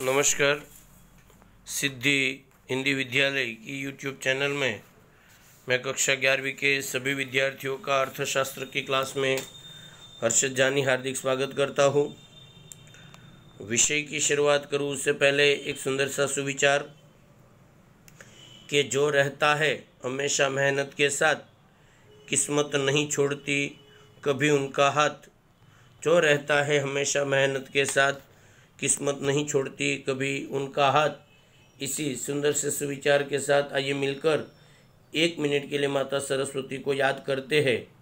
नमस्कार। सिद्धि हिंदी विद्यालय की यूट्यूब चैनल में मैं कक्षा ग्यारहवीं के सभी विद्यार्थियों का अर्थशास्त्र की क्लास में हर्षद जानी हार्दिक स्वागत करता हूँ। विषय की शुरुआत करूँ उससे पहले एक सुंदर सा सुविचार कि जो रहता है हमेशा मेहनत के साथ, किस्मत नहीं छोड़ती, कभी उनका हाथ, जो रहता है हमेशा मेहनत के साथ किस्मत नहीं छोड़ती, कभी उनका हाथ इसी सुंदर से सुविचार के साथ आइए मिलकर एक मिनट के लिए माता सरस्वती को याद करते हैं।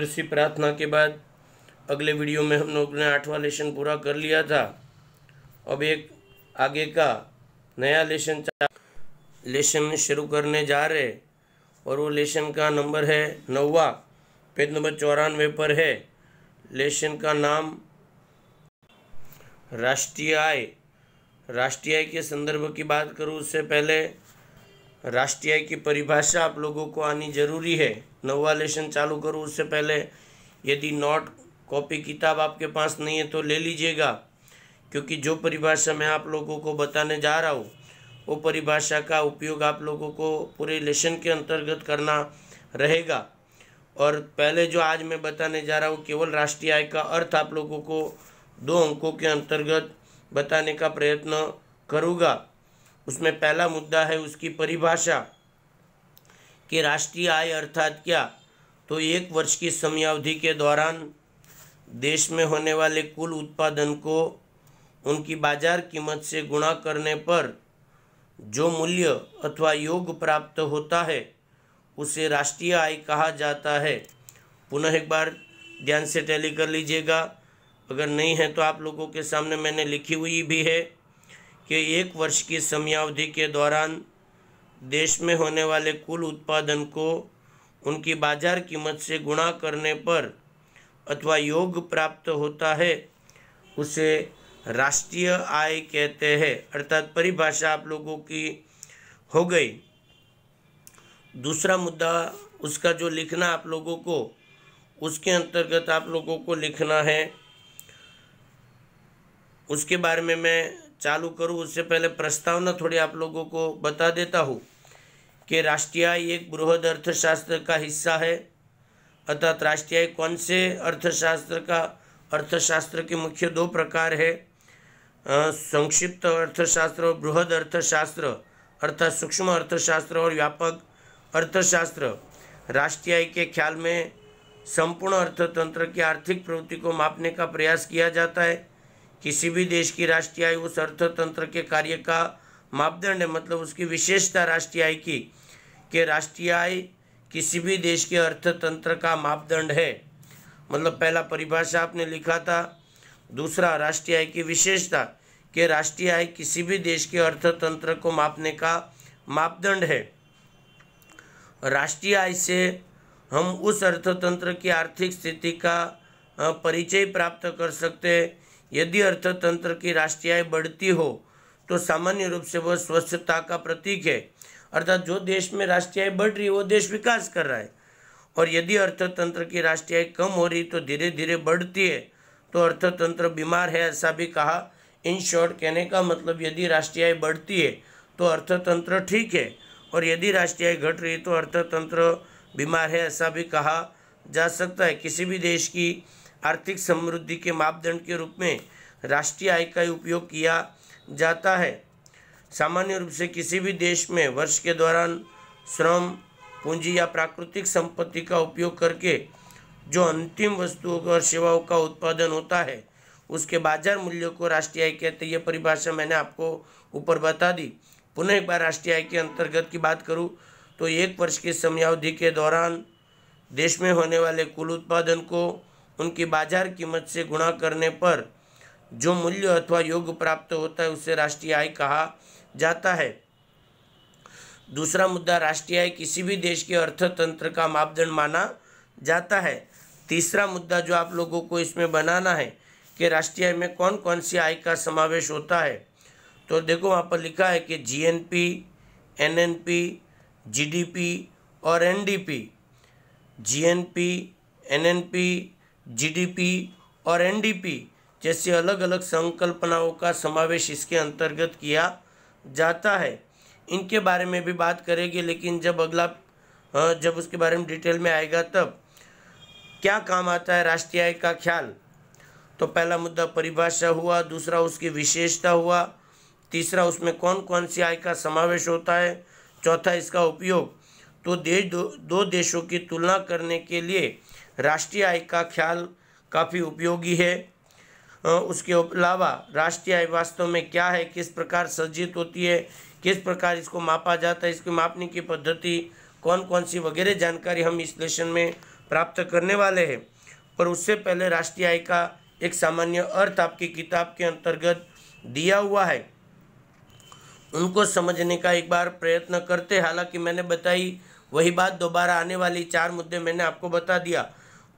सुंदर सी प्रार्थना के बाद अगले वीडियो में हम लोग ने आठवां लेसन पूरा कर लिया था। अब एक आगे का नया लेसन लेसन शुरू करने जा रहे और वो लेसन का नंबर है नौवा, पेज नंबर चौरानवे पर है। लेसन का नाम राष्ट्रीय आय। राष्ट्रीय आय के संदर्भ की बात करूँ, उससे पहले राष्ट्रीय की परिभाषा आप लोगों को आनी ज़रूरी है। नवा लेसन चालू करूँ, उससे पहले यदि नोट कॉपी किताब आपके पास नहीं है तो ले लीजिएगा। क्योंकि जो परिभाषा मैं आप लोगों को बताने जा रहा हूँ, वो परिभाषा का उपयोग आप लोगों को पूरे लेसन के अंतर्गत करना रहेगा। और पहले जो आज मैं बताने जा रहा हूँ, केवल राष्ट्रीय आय का अर्थ आप लोगों को दो अंकों के अंतर्गत बताने का प्रयत्न करूँगा। उसमें पहला मुद्दा है उसकी परिभाषा कि राष्ट्रीय आय अर्थात क्या? तो एक वर्ष की समयावधि के दौरान देश में होने वाले कुल उत्पादन को उनकी बाज़ार कीमत से गुणा करने पर जो मूल्य अथवा योग प्राप्त होता है, उसे राष्ट्रीय आय कहा जाता है। पुनः एक बार ध्यान से टैली कर लीजिएगा। अगर नहीं है तो आप लोगों के सामने मैंने लिखी हुई भी है। कि एक वर्ष की समयावधि के दौरान देश में होने वाले कुल उत्पादन को उनकी बाज़ार कीमत से गुणा करने पर अथवा योग प्राप्त होता है, उसे राष्ट्रीय आय कहते हैं। अर्थात परिभाषा आप लोगों की हो गई। दूसरा मुद्दा उसका जो लिखना आप लोगों को, उसके अंतर्गत आप लोगों को लिखना है। उसके बारे में मैं चालू करूँ, उससे पहले प्रस्तावना थोड़ी आप लोगों को बता देता हूँ कि राष्ट्रीय एक बृहद अर्थशास्त्र का हिस्सा है। अर्थात राष्ट्रीय कौन से अर्थशास्त्र का? अर्थशास्त्र के मुख्य दो प्रकार है। संक्षिप्त अर्थशास्त्र और बृहद अर्थशास्त्र, अर्थात सूक्ष्म अर्थशास्त्र और व्यापक अर्थशास्त्र। राष्ट्रीय के ख्याल में संपूर्ण अर्थतंत्र की आर्थिक प्रवृत्ति को मापने का प्रयास किया जाता है। किसी भी देश की राष्ट्रीय आय, उस अर्थतंत्र के कार्य का मापदंड है मतलब उसकी विशेषता राष्ट्रीय आय की, कि राष्ट्रीय आय किसी भी देश के अर्थतंत्र का मापदंड है। मतलब पहला परिभाषा आपने लिखा था। दूसरा, राष्ट्रीय आय की विशेषता, कि राष्ट्रीय आय किसी भी देश के अर्थतंत्र को मापने का मापदंड है। राष्ट्रीय आय से हम उस अर्थतंत्र की आर्थिक स्थिति का परिचय प्राप्त कर सकते हैं। यदि अर्थतंत्र की राष्ट्रीय आय बढ़ती हो तो सामान्य रूप से वह स्वच्छता का प्रतीक है। अर्थात जो देश में राष्ट्रीय आय बढ़ रही है, वो देश विकास कर रहा है। और यदि अर्थतंत्र की राष्ट्रीय आय कम हो रही तो धीरे धीरे बढ़ती है। तो अर्थतंत्र बीमार है, ऐसा भी कहा। इन शॉर्ट कहने का मतलब यदि राष्ट्रीय आय बढ़ती है तो अर्थतंत्र ठीक है। और यदि राष्ट्रीय आय घट रही तो अर्थतंत्र बीमार है, ऐसा भी कहा जा सकता है। किसी भी देश की आर्थिक समृद्धि के मापदंड के रूप में राष्ट्रीय आय का उपयोग किया जाता है। सामान्य रूप से किसी भी देश में वर्ष के दौरान श्रम, पूंजी या प्राकृतिक संपत्ति का उपयोग करके जो अंतिम वस्तुओं और सेवाओं का उत्पादन होता है, उसके बाज़ार मूल्यों को राष्ट्रीय आय कहते हैं। ये परिभाषा मैंने आपको ऊपर बता दी। पुनः एक बार राष्ट्रीय आय के अंतर्गत की बात करूँ तो एक वर्ष की समयावधि के दौरान देश में होने वाले कुल उत्पादन को उनकी बाज़ार कीमत से गुणा करने पर जो मूल्य अथवा योग प्राप्त होता है उसे राष्ट्रीय आय कहा जाता है। दूसरा मुद्दा राष्ट्रीय आय किसी भी देश के अर्थतंत्र का मापदंड माना जाता है। तीसरा मुद्दा जो आप लोगों को इसमें बनाना है कि राष्ट्रीय आय में कौन कौन सी आय का समावेश होता है। तो देखो वहाँ पर लिखा है कि जीएनपी, एनएनपी, जीडीपी और एनडीपी जीएनपी, एनएनपी, जीडीपी और एनडीपी जैसी अलग अलग संकल्पनाओं का समावेश इसके अंतर्गत किया जाता है। इनके बारे में भी बात करेंगे लेकिन जब अगला जब उसके बारे में डिटेल में आएगा तब क्या काम आता है राष्ट्रीय आय का ख्याल? तो पहला मुद्दा परिभाषा हुआ दूसरा उसकी विशेषता हुआ तीसरा उसमें कौन कौन सी आय का समावेश होता है चौथा इसका उपयोग। तो देश दो, दो देशों की तुलना करने के लिए राष्ट्रीय आय का ख्याल काफ़ी उपयोगी है। उसके अलावा राष्ट्रीय आय वास्तव में क्या है, किस प्रकार सज्जित होती है, किस प्रकार इसको मापा जाता है, इसकी मापने की पद्धति कौन कौन सी वगैरह जानकारी हम लेशन में प्राप्त करने वाले हैं। पर उससे पहले राष्ट्रीय आय का एक सामान्य अर्थ आपकी किताब के अंतर्गत दिया हुआ है। उनको समझने का एक बार प्रयत्न करते, हालाँकि मैंने बताई, वही बात दोबारा आने वाली चार मुद्दे मैंने आपको बता दिया।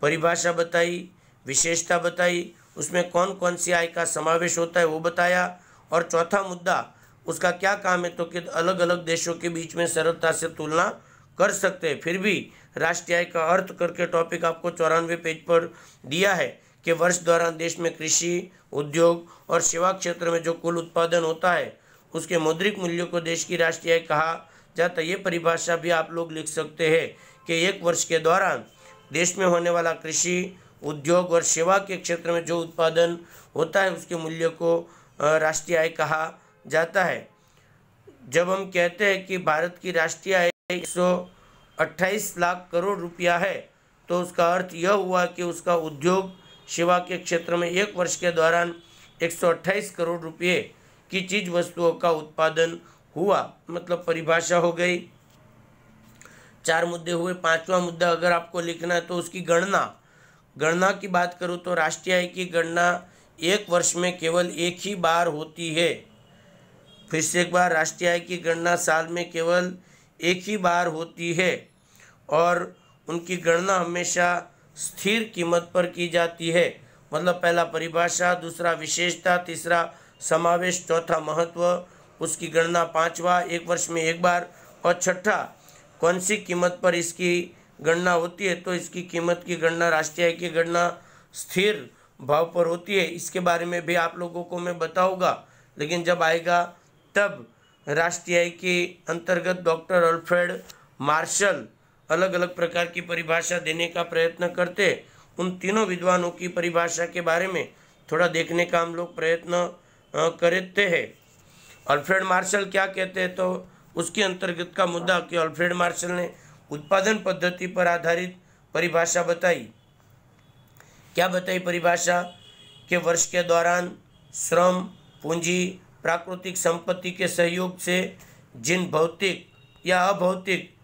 परिभाषा बताई, विशेषता बताई, उसमें कौन कौन सी आय का समावेश होता है वो बताया और चौथा मुद्दा, उसका क्या काम है तो कि अलग अलग देशों के बीच में सरलता से तुलना कर सकते हैं। फिर भी राष्ट्रीय आय का अर्थ करके टॉपिक आपको चौरानवे पेज पर दिया है कि वर्ष दौरान देश में कृषि, उद्योग और सेवा क्षेत्र में जो कुल उत्पादन होता है, उसके मौद्रिक मूल्यों को देश की राष्ट्रीय आय कहा जाता है। ये परिभाषा भी आप लोग लिख सकते हैं कि एक वर्ष के दौरान देश में होने वाला कृषि, उद्योग और सेवा के क्षेत्र में जो उत्पादन होता है, उसके मूल्य को राष्ट्रीय आय कहा जाता है। जब हम कहते हैं कि भारत की राष्ट्रीय आय एक सौ अट्ठाईस लाख करोड़ रुपया है तो उसका अर्थ यह हुआ कि उसका उद्योग सेवा के क्षेत्र में एक वर्ष के दौरान 128 करोड़ रुपये की चीज़ वस्तुओं का उत्पादन हुआ मतलब परिभाषा हो गई। चार मुद्दे हुए, पांचवा मुद्दा अगर आपको लिखना है तो उसकी गणना। गणना की बात करूँ तो राष्ट्रीय आय की गणना एक वर्ष में केवल एक ही बार होती है। फिर से एक बार, राष्ट्रीय आय की गणना साल में केवल एक ही बार होती है और उनकी गणना हमेशा स्थिर कीमत पर की जाती है। मतलब पहला परिभाषा, दूसरा विशेषता, तीसरा समावेश, चौथा महत्व, उसकी गणना पांचवा, एक वर्ष में एक बार और छठा कौन सी कीमत पर इसकी गणना होती है? तो इसकी कीमत की गणना, राष्ट्रीय आय की गणना स्थिर भाव पर होती है। इसके बारे में भी आप लोगों को मैं बताऊँगा। लेकिन जब आएगा, तब राष्ट्रीय आय के अंतर्गत डॉक्टर अल्फ्रेड मार्शल अलग अलग प्रकार की परिभाषा देने का प्रयत्न करते। उन तीनों विद्वानों की परिभाषा के बारे में थोड़ा देखने का हम लोग प्रयत्न करते हैं। अल्फ्रेड मार्शल क्या कहते हैं? तो उसके अंतर्गत का मुद्दा कि अल्फ्रेड मार्शल ने उत्पादन पद्धति पर आधारित परिभाषा बताई। क्या बताई परिभाषा? के वर्ष के दौरान श्रम, पूंजी, प्राकृतिक संपत्ति के सहयोग से जिन भौतिक या अभौतिक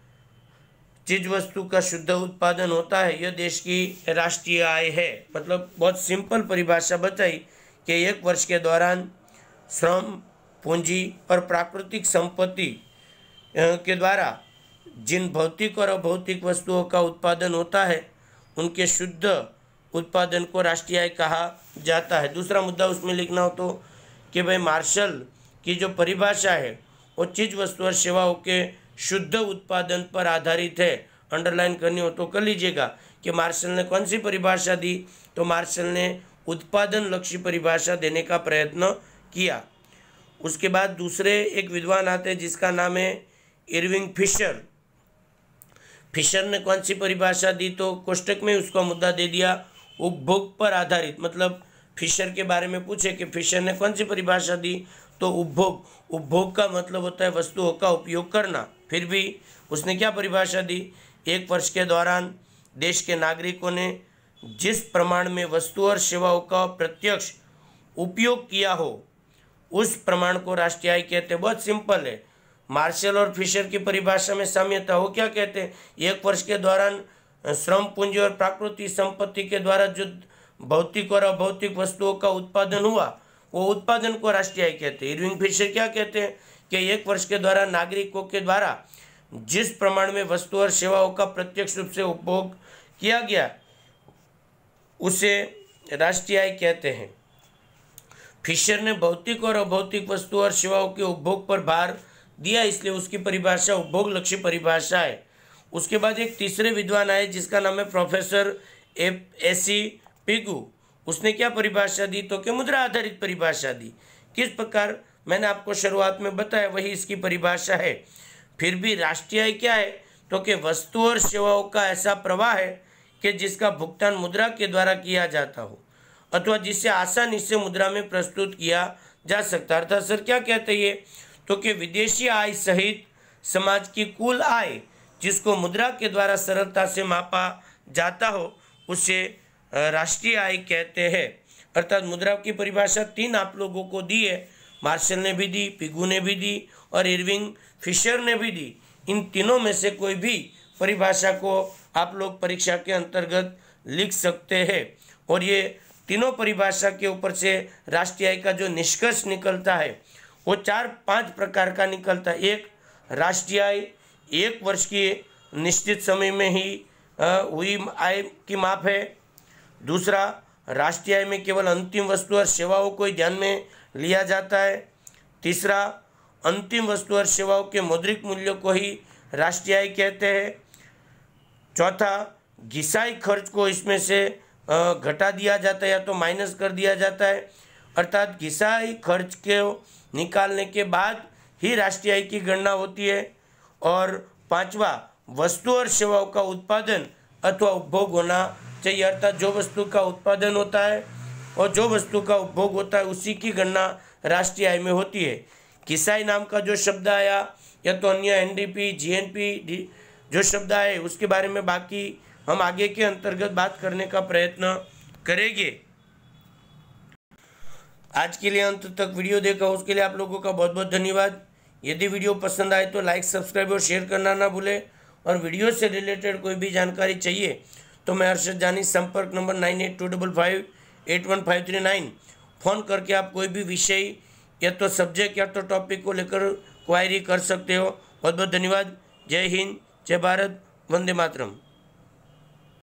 चीज़ वस्तु का शुद्ध उत्पादन होता है, यह देश की राष्ट्रीय आय है। मतलब बहुत सिंपल परिभाषा बताई कि एक वर्ष के दौरान श्रम, पूंजी और प्राकृतिक संपत्ति के द्वारा जिन भौतिक और अभौतिक वस्तुओं का उत्पादन होता है, उनके शुद्ध उत्पादन को राष्ट्रीय आय कहा जाता है। दूसरा मुद्दा उसमें लिखना हो तो कि भाई मार्शल की जो परिभाषा है, वो चीज़ वस्तु और सेवाओं के शुद्ध उत्पादन पर आधारित है। अंडरलाइन करनी हो तो कर लीजिएगा कि मार्शल ने कौन सी परिभाषा दी तो मार्शल ने उत्पादन लक्ष्य परिभाषा देने का प्रयत्न किया। उसके बाद दूसरे एक विद्वान आते हैं जिसका नाम है इरविंग फिशर। फिशर ने कौन सी परिभाषा दी? तो कोष्टक में उसका मुद्दा दे दिया, उपभोग पर आधारित। मतलब फिशर के बारे में पूछे कि फिशर ने कौन सी परिभाषा दी? तो उपभोग। उपभोग का मतलब होता है वस्तुओं का उपयोग करना। फिर भी उसने क्या परिभाषा दी? एक वर्ष के दौरान देश के नागरिकों ने जिस प्रमाण में वस्तु और सेवाओं का प्रत्यक्ष उपयोग किया हो, उस प्रमाण को राष्ट्रीय आय कहते हैं। बहुत सिंपल है। मार्शल और फिशर की परिभाषा में साम्यता हो, क्या कहते हैं? एक वर्ष के दौरान श्रम पूंजी और प्राकृतिक संपत्ति के द्वारा जो भौतिक और अभौतिक वस्तुओं का उत्पादन हुआ, वो उत्पादन को राष्ट्रीय आय कहते हैं। इरविंग फिशर क्या कहते हैं? कि एक वर्ष के दौरान नागरिकों के द्वारा जिस प्रमाण में वस्तु और सेवाओं का प्रत्यक्ष रूप से उपभोग किया गया, उसे राष्ट्रीय आय कहते हैं। फिशर ने भौतिक और अभौतिक वस्तु और सेवाओं के उपभोग पर भार दिया इसलिए उसकी परिभाषा उपभोग लक्ष्य परिभाषा है। उसके बाद एक तीसरे विद्वान आए जिसका नाम है प्रोफेसर एसी पिगू। उसने क्या परिभाषा दी? तो कि मुद्रा आधारित परिभाषा दी। किस प्रकार? मैंने आपको शुरुआत में बताया, वही इसकी परिभाषा है। फिर भी राष्ट्रीय क्या है? तो कि वस्तु और सेवाओं का ऐसा प्रवाह है कि जिसका भुगतान मुद्रा के द्वारा किया जाता हो, अथवा जिससे आसानी से मुद्रा में प्रस्तुत किया जा सकता अर्थात सर, क्या कहते हैं तो कि विदेशी आय सहित समाज की कुल आय जिसको मुद्रा के द्वारा सरलता से मापा जाता हो, उसे राष्ट्रीय आय कहते हैं। अर्थात मुद्रा की परिभाषा तीन आप लोगों को दी है। मार्शल ने भी दी, पिगू ने भी दी और इरविंग फिशर ने भी दी। इन तीनों में से कोई भी परिभाषा को आप लोग परीक्षा के अंतर्गत लिख सकते हैं। और ये तीनों परिभाषा के ऊपर से राष्ट्रीय आय का जो निष्कर्ष निकलता है वो चार पाँच प्रकार का निकलता। है एक राष्ट्रीय आय, एक वर्ष की निश्चित समय में ही हुई आय की माप है। दूसरा, राष्ट्रीय आय में केवल अंतिम वस्तु और सेवाओं को ही ध्यान में लिया जाता है। तीसरा, अंतिम वस्तु और सेवाओं के मौद्रिक मूल्यों को ही राष्ट्रीय आय कहते हैं। चौथा, घिसाई खर्च को इसमें से घटा दिया जाता है या तो माइनस कर दिया जाता है। अर्थात घिसाई खर्च के निकालने के बाद ही राष्ट्रीय आय की गणना होती है। और पांचवा, वस्तु और सेवाओं का उत्पादन अथवा उपभोग होना चाहिए, अर्थात जो वस्तु का उत्पादन होता है और जो वस्तु का उपभोग होता है, उसी की गणना राष्ट्रीय आय में होती है। किसाई नाम का जो शब्द आया, या तो अन्य N D P G N P जो शब्द आए, उसके बारे में बाकी हम आगे के अंतर्गत बात करने का प्रयत्न करेंगे। आज के लिए अंत तक वीडियो देखा, उसके लिए आप लोगों का बहुत बहुत धन्यवाद। यदि वीडियो पसंद आए तो लाइक सब्सक्राइब और शेयर करना ना भूलें। और वीडियो से रिलेटेड कोई भी जानकारी चाहिए तो मैं अर्षद जानी, संपर्क number nine eight two double five eight one five three nine. Phone करके आप कोई भी विषय या तो सब्जेक्ट या तो टॉपिक को लेकर क्वायरी कर सकते हो। बहुत बहुत धन्यवाद। जय हिंद, जय भारत, वंदे मातरम।